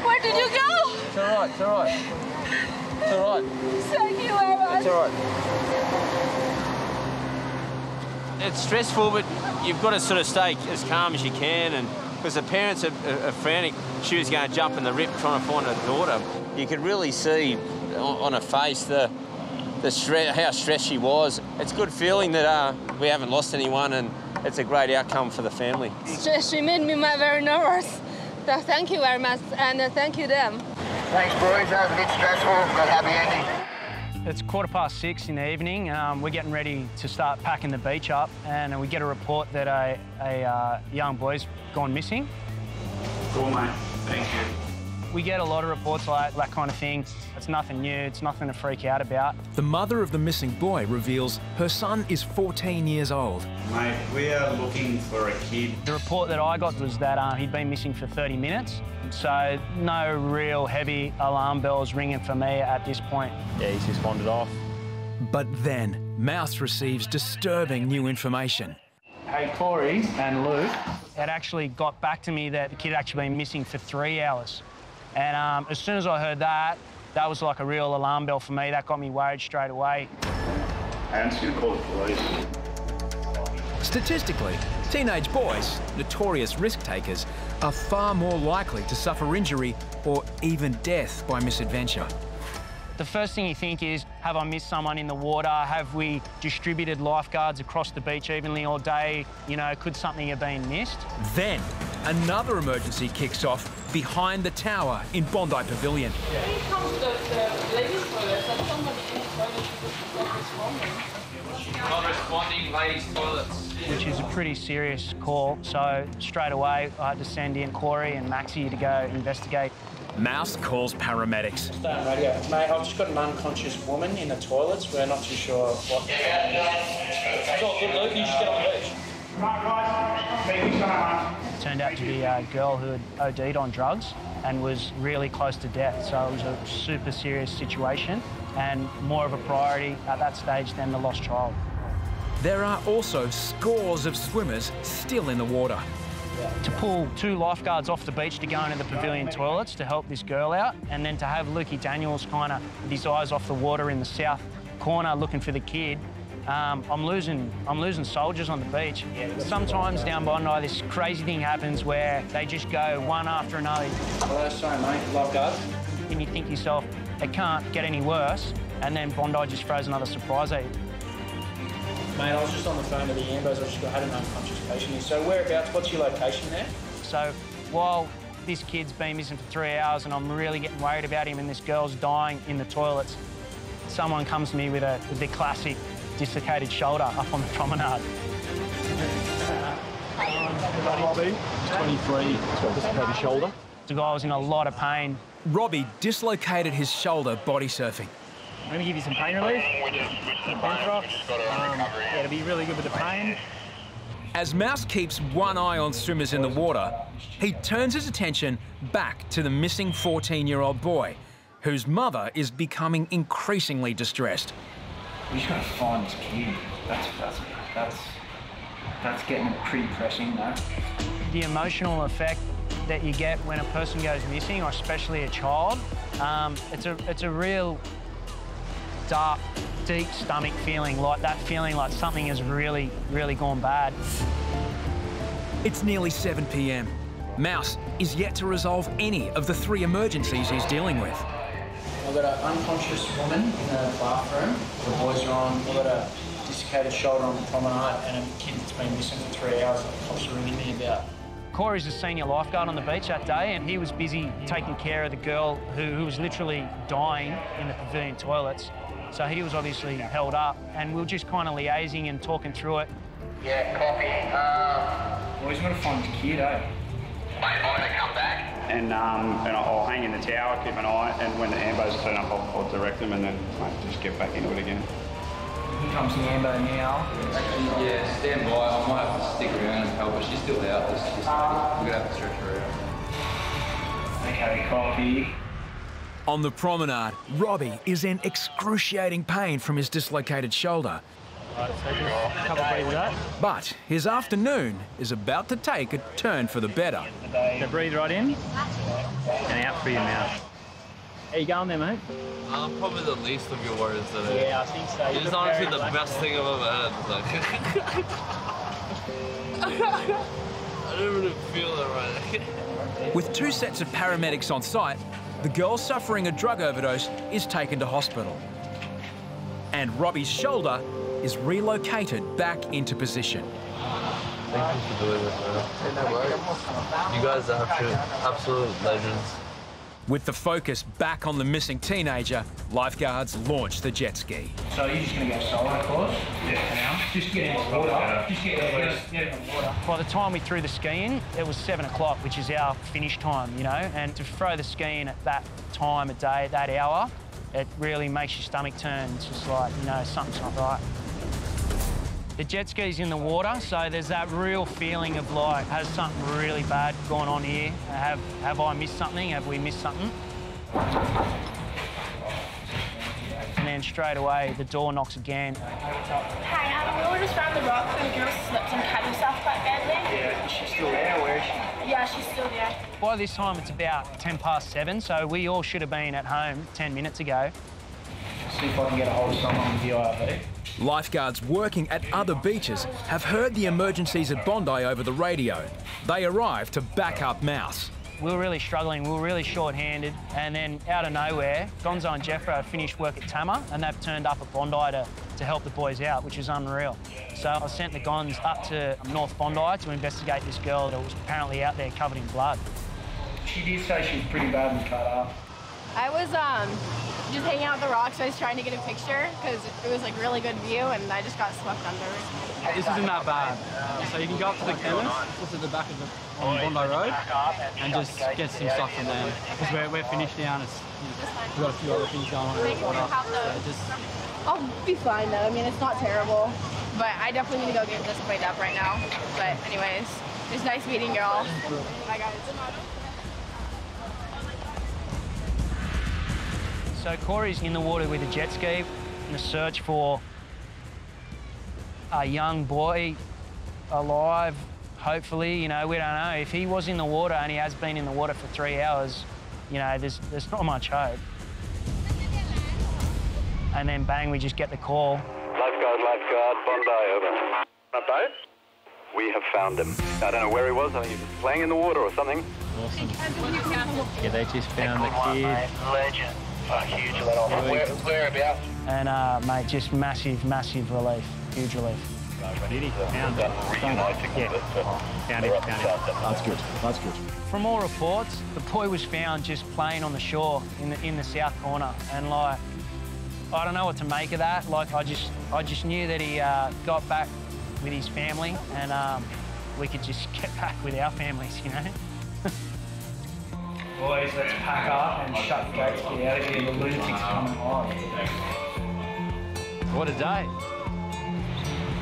Where did you go? It's all right. It's all right. It's all right. Thank you very much. It's all right. It's stressful, but you've got to sort of stay as calm as you can, and because the parents are, are, are frantic, she was going to jump in the rip trying to find her daughter. You could really see on, on her face the the stre- how stressed she was. It's a good feeling that uh, we haven't lost anyone, and it's a great outcome for the family. She, she made me my very nervous. So thank you very much, and uh, thank you them. Thanks, boys. That was a bit stressful, but happy ending. It's quarter past six in the evening. Um, we're getting ready to start packing the beach up, and we get a report that a, a uh, young boy's gone missing. Cool, mate. Thank you. We get a lot of reports like that kind of thing. It's nothing new, it's nothing to freak out about. the mother of the missing boy reveals her son is 14 years old. Mate, we are looking for a kid. The report that I got was that uh, he'd been missing for 30 minutes, so no real heavy alarm bells ringing for me at this point. Yeah, he's just wandered off. But then, Mouse receives disturbing new information. Hey, Corey and Luke. It actually got back to me that the kid had actually been missing for three hours. And um, as soon as I heard that, that was like a real alarm bell for me. That got me worried straight away. I'm just going to call the police. Statistically, teenage boys, notorious risk takers, are far more likely to suffer injury or even death by misadventure. The first thing you think is, have I missed someone in the water? Have we distributed lifeguards across the beach evenly all day? You know, could something have been missed? Then, another emergency kicks off behind the tower in Bondi Pavilion. Please come to the, the ladies' toilet. There's somebody in the toilet. She was responding. Not responding, ladies' toilets. which is a pretty serious call. So straight away, I had to send in Corey and Maxie to go investigate. Mouse calls paramedics. Stay radio. Mate, I've just got an unconscious woman in the toilets. We're not too sure what. It's all good, Luke. You just get on the beach. It turned out to be a girl who had OD'd on drugs. and was really close to death. So it was a super serious situation and more of a priority at that stage than the lost child. There are also scores of swimmers still in the water. To pull two lifeguards off the beach to go into the pavilion toilets to help this girl out, and then to have Lukey Daniels kind of with his eyes off the water in the south corner looking for the kid. Um, I'm losing, I'm losing soldiers on the beach. Sometimes down Bondi, this crazy thing happens where they just go one after another. Hello, sorry mate, lifeguards. And you think to yourself, it can't get any worse, and then Bondi just throws another surprise at you. Mate, I was just on the phone to the ambos. I just got, had an unconscious patient here. So whereabouts? What's your location there? So while this kid's been missing for three hours and I'm really getting worried about him and this girl's dying in the toilets, someone comes to me with, a, with the classic dislocated shoulder up on the promenade. Robbie, 23, dislocated shoulder. The guy was in a lot of pain. Robbie dislocated his shoulder body surfing. I'm going to give you some pain relief. Penthrox. Um, yeah, it'll be really good with the pain. As Mouse keeps one eye on swimmers in the water, he turns his attention back to the missing 14-year-old boy, whose mother is becoming increasingly distressed. We just got to find this kid. That's, that's, that's, that's getting pretty pressing now. The emotional effect that you get when a person goes missing, or especially a child, um, it's, a, it's a real dark, deep stomach feeling, like that feeling like something has really, really gone bad. It's nearly 7 p.m. Mouse is yet to resolve any of the three emergencies he's dealing with. I've got an unconscious woman in the bathroom. The boys are on. I've got a dislocated shoulder on the promenade and a kid that's been missing for three hours that the cops are ringing me about. Corey's a senior lifeguard on the beach that day, and he was busy taking care of the girl who, who was literally dying in the pavilion toilets. So he was obviously held up, and we were just kind of liaising and talking through it. Yeah, copy. Um, Boys, got to find this kid, eh? Mate, I'm going to come back. And, um, and I'll hang in the tower, keep an eye, and when the ambos turn up, I'll, I'll direct them and then mate, just get back into it again. Here comes the ambo now. Actually, yeah, stand by. I might have to stick around and help, but she's still out. Let's just, we're going to have to stretch her out. Okay, copy. On the promenade, Robbie is in excruciating pain from his dislocated shoulder. Right, so a couple of breathes out. But his afternoon is about to take a turn for the better. So breathe right in and out through your mouth. How you going there, mate? I'm probably the least of your worries today. Yeah, I think so. You It's honestly the relaxed. best thing I've ever had. Like, I didn't really feel it right. With two sets of paramedics on site, the girl suffering a drug overdose is taken to hospital. And Robbie's shoulder is relocated back into position. Thank you for doing this, man. You guys are absolute, absolute legends. With the focus back on the missing teenager, lifeguards launch the jet ski. So you're just going to go solo, of course? Yeah. Now, just get in the water. Just get, get, get in the water. By the time we threw the ski in, it was seven o'clock, which is our finish time, you know. And to throw the ski in at that time of day, at that hour, it really makes your stomach turn. It's just like, you know, something's not right. The jet ski's in the water, so there's that real feeling of like, has something really bad gone on here? Have, have I missed something? Have we missed something? And then straight away, the door knocks again. Hey, um, we were just around the rock and the girl slipped and cut herself quite badly. Yeah, she's still there. Where is she? Yeah, she's still there. By this time, it's about 10 past seven, so we all should have been at home 10 minutes ago. See if I can get a hold of someone with the IRB. Lifeguards working at other beaches have heard the emergencies at Bondi over the radio. They arrive to back up Mouse. We were really struggling, we were really short-handed, and then out of nowhere, Gonzo and Jeffro finished work at Tama, and they've turned up at Bondi to, to help the boys out, which is unreal. So I sent the Gons up to North Bondi to investigate this girl that was apparently out there covered in blood. She did say she was pretty badly cut up. I was um, just hanging out the rocks. I was trying to get a picture because it was like really good view, and I just got swept under. This isn't that bad. So you can go up to the chemist, just at the back of the on Bondi Road, and just get some stuff from them. Because we're, we're finished now, and it's, we've got a few other things going on. Thank you for your help. So just I'll be fine though. I mean, it's not terrible, but I definitely need to go get this cleaned up right now. But anyways, it's nice meeting you all. Bye guys. So Corey's in the water with a jet ski in the search for a young boy alive, hopefully. You know, we don't know. If he was in the water and he has been in the water for three hours, you know, there's, there's not much hope. And then bang, we just get the call. Lifeguard, lifeguard, Bondi, over. A boat? We have found him. I don't know where he was. I think he was playing in the water or something. Awesome. Yeah, they just found the kid. Legend. A huge let off. Where, whereabouts? And, uh, mate, just massive, massive relief. Huge relief. Did he? Found it. Yeah. Found it, found it. That's good. That's good. From all reports, the boy was found just playing on the shore in the in the south corner, and like, I don't know what to make of that. Like, I just I just knew that he uh, got back with his family, and um, we could just get back with our families, you know. Boys, let's pack up and shut the gates, get out of here. The lunatics are coming live. What a day.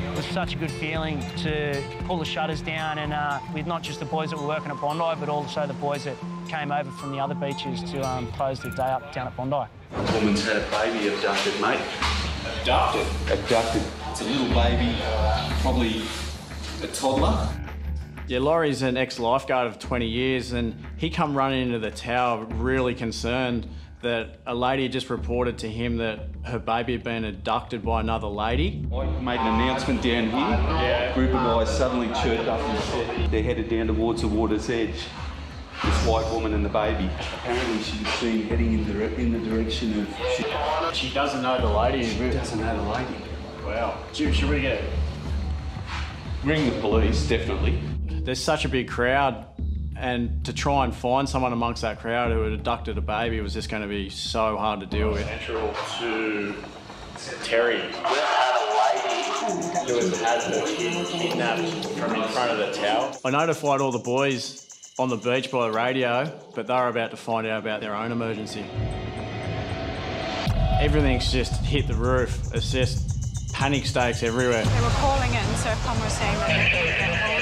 It was such a good feeling to pull the shutters down and uh, with not just the boys that were working at Bondi, but also the boys that came over from the other beaches to um, close the day up down at Bondi. A woman's had a baby abducted, mate. Abducted? Abducted. It's a little baby, probably a toddler. Yeah, Laurie's an ex-lifeguard of 20 years and he come running into the tower really concerned that a lady had just reported to him that her baby had been abducted by another lady. I made an announcement down here. Yeah. A group of guys suddenly chirped up and said they're headed down towards the water's edge. This white woman and the baby. Apparently she was seen heading in the, in the direction of... She, She doesn't know the lady. She doesn't know the lady. Wow. Should, should we get Ring the police, definitely. There's such a big crowd and to try and find someone amongst that crowd who had abducted a baby was just going to be so hard to deal with. Central to Terry. We've had a lady who has had her kid kidnapped from in front of the tower. I notified all the boys on the beach by the radio, but they were about to find out about their own emergency. Everything's just hit the roof. It's just panic stakes everywhere. They were calling in, Surfcom was saying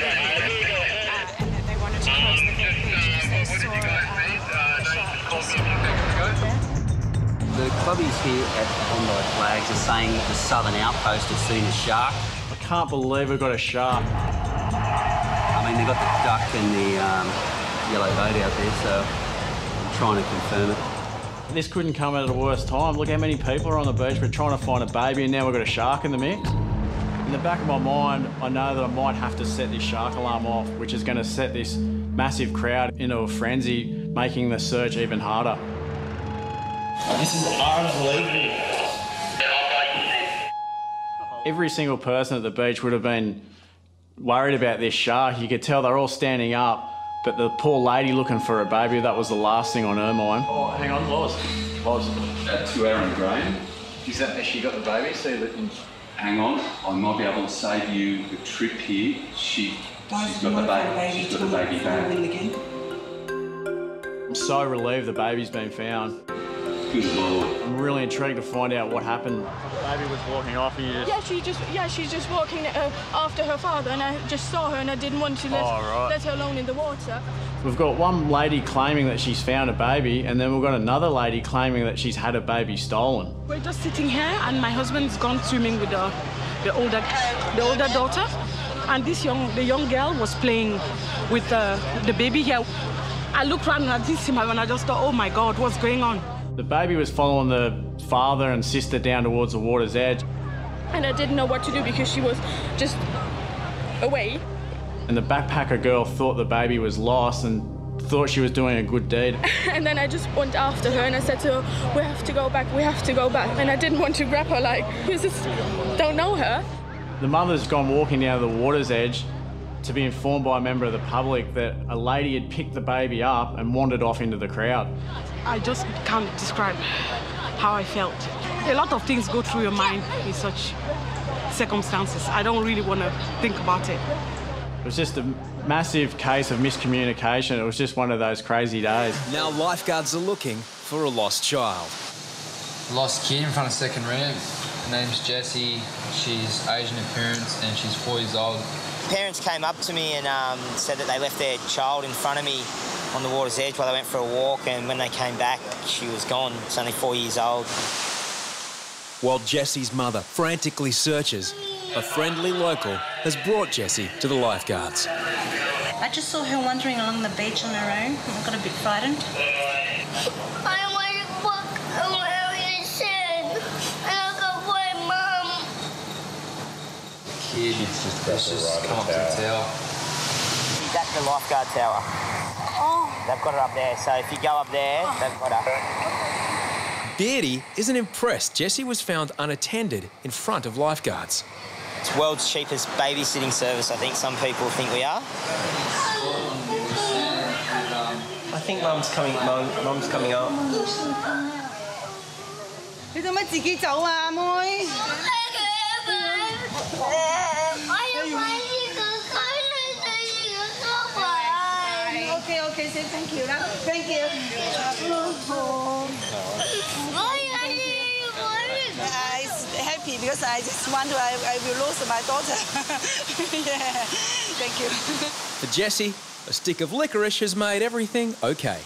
The clubbies here at Bondi Flags are saying that the southern outpost has seen a shark. I can't believe we've got a shark. I mean, they've got the duck and the um, yellow boat out there, so I'm trying to confirm it. This couldn't come at a worse time. Look how many people are on the beach. We're trying to find a baby and now we've got a shark in the mix. In the back of my mind, I know that I might have to set this shark alarm off, which is going to set this massive crowd into a frenzy, making the search even harder. This is unbelievable. Every single person at the beach would have been worried about this shark. You could tell they're all standing up, but the poor lady looking for a baby, that was the last thing on her mind. Oh, hang on, Loz. Loz. Uh, to Aaron Graham. Is that has she got the baby? See that. Hang on, I might be able to save you the trip here. She, she's got the baby. She's got the baby back. I'm so relieved the baby's been found. Good lord. I'm really intrigued to find out what happened. The baby was walking off and you just... Yeah, she just yeah, she's just walking uh, after her father, and I just saw her, and I didn't want to let, Oh, right. let her alone in the water. We've got one lady claiming that she's found a baby, and then we've got another lady claiming that she's had a baby stolen. We're just sitting here, and my husband's gone swimming with the, the older the older daughter, and this young the young girl was playing with uh, the baby here. I looked around and I didn't see my and I just thought, oh my God, what's going on? The baby was following the father and sister down towards the water's edge, And I didn't know what to do because she was just away. and the backpacker girl thought the baby was lost and thought she was doing a good deed. And then I just went after her and I said to her, we have to go back, we have to go back. And I didn't want to grab her like, because just don't know her. The mother's gone walking down to the water's edge to be informed by a member of the public that a lady had picked the baby up and wandered off into the crowd. I just can't describe how I felt. A lot of things go through your mind in such circumstances. I don't really want to think about it. It was just a massive case of miscommunication. It was just one of those crazy days. Now lifeguards are looking for a lost child. Lost kid in front of second ramp. Her name's Jessie. She's Asian appearance and she's four years old. Parents came up to me and um, said that they left their child in front of me on the water's edge while they went for a walk, and when they came back, she was gone. She's only four years old. While Jessie's mother frantically searches, a friendly local has brought Jessie to the lifeguards. I just saw her wandering along the beach on her own. I got a bit frightened. Kid, it's just, it's just come up to the tower. She's at the lifeguard tower. Oh. They've got her up there, so if you go up there, they've got her. Beardy isn't impressed Jessie was found unattended in front of lifeguards. It's world's cheapest babysitting service, I think some people think we are. I think mum's coming, mum, mum's coming up. 你做乜自己走啊，阿妹 ？OK OK，先 thank you 啦，thank you。I happy because I just want to I, I will lose my daughter. yeah, thank you. For Jessie, a stick of licorice has made everything okay.